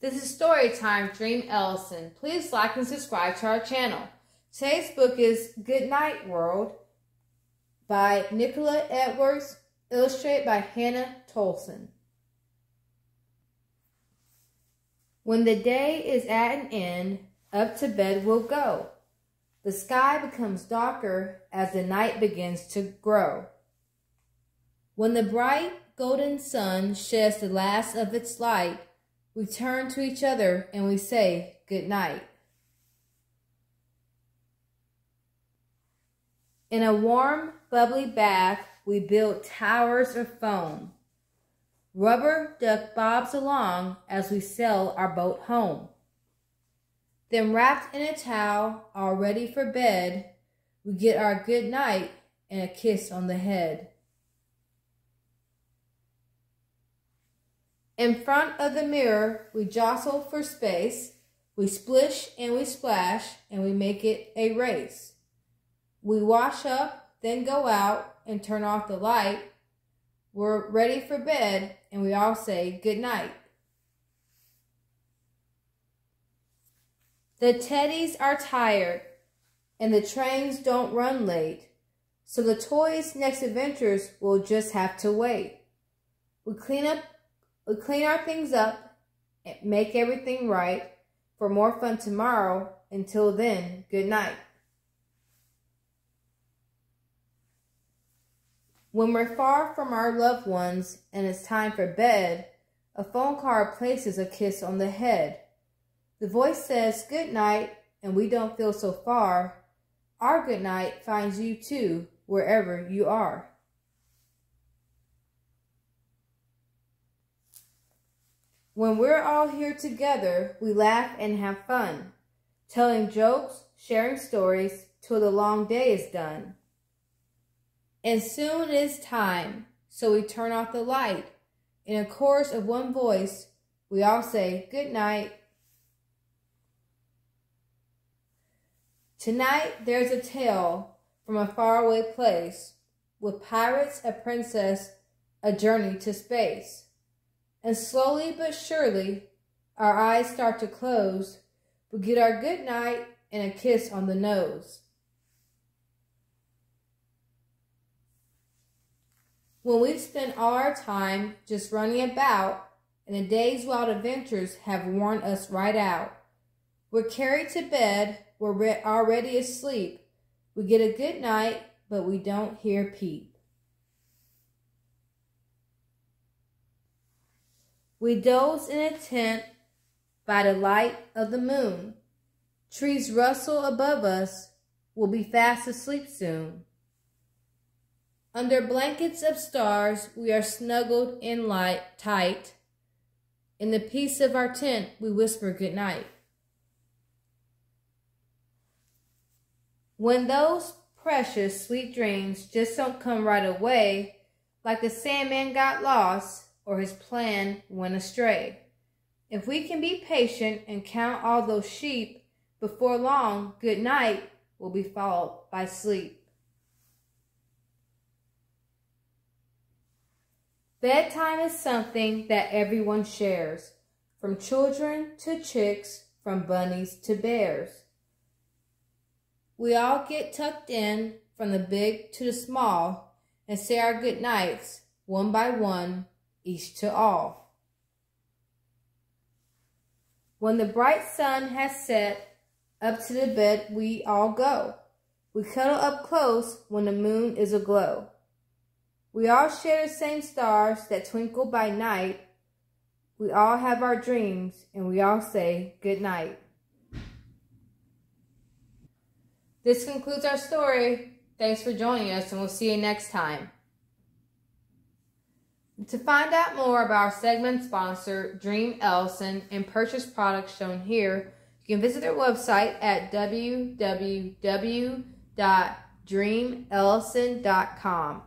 This is Storytime Dream Ellison. Please like and subscribe to our channel. Today's book is Good Night World by Nicola Edwards, illustrated by Hannah Tolson. When the day is at an end, up to bed we'll go. The sky becomes darker as the night begins to grow. When the bright golden sun sheds the last of its light, we turn to each other and we say good night. In a warm, bubbly bath, we build towers of foam. Rubber duck bobs along as we sail our boat home. Then, wrapped in a towel, all ready for bed, we get our good night and a kiss on the head. In front of the mirror, we jostle for space. We splish and we splash and we make it a race. We wash up, then go out and turn off the light. We're ready for bed and we all say good night. The teddies are tired and the trains don't run late. So the toys' next adventures will just have to wait. We clean up we clean our things up, and make everything right for more fun tomorrow. Until then, good night. When we're far from our loved ones and it's time for bed, a phone call places a kiss on the head. The voice says good night and we don't feel so far. Our good night finds you too, wherever you are. When we're all here together, we laugh and have fun, telling jokes, sharing stories, till the long day is done. And soon is time, so we turn off the light. In a chorus of one voice, we all say good night. Tonight there's a tale from a faraway place, with pirates, a princess, a journey to space. And slowly but surely, our eyes start to close. We get our good night and a kiss on the nose. When we've spent all our time just running about, and the day's wild adventures have worn us right out, we're carried to bed, we're already asleep. We get a good night, but we don't hear peep. We doze in a tent by the light of the moon. Trees rustle above us, we'll be fast asleep soon. Under blankets of stars, we are snuggled in light tight. In the peace of our tent, we whisper good night. When those precious sweet dreams just don't come right away, like the Sandman got lost, or his plan went astray. If we can be patient and count all those sheep, before long, good night will be followed by sleep. Bedtime is something that everyone shares, from children to chicks, from bunnies to bears. We all get tucked in, from the big to the small, and say our good nights, one by one, each to all. When the bright sun has set, up to the bed we all go. We cuddle up close when the moon is aglow. We all share the same stars that twinkle by night. We all have our dreams and we all say good night. This concludes our story. Thanks for joining us and we'll see you next time. To find out more about our segment sponsor, Dream Ellison, and purchase products shown here, you can visit their website at www.dreamellison.com.